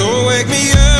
So wake me up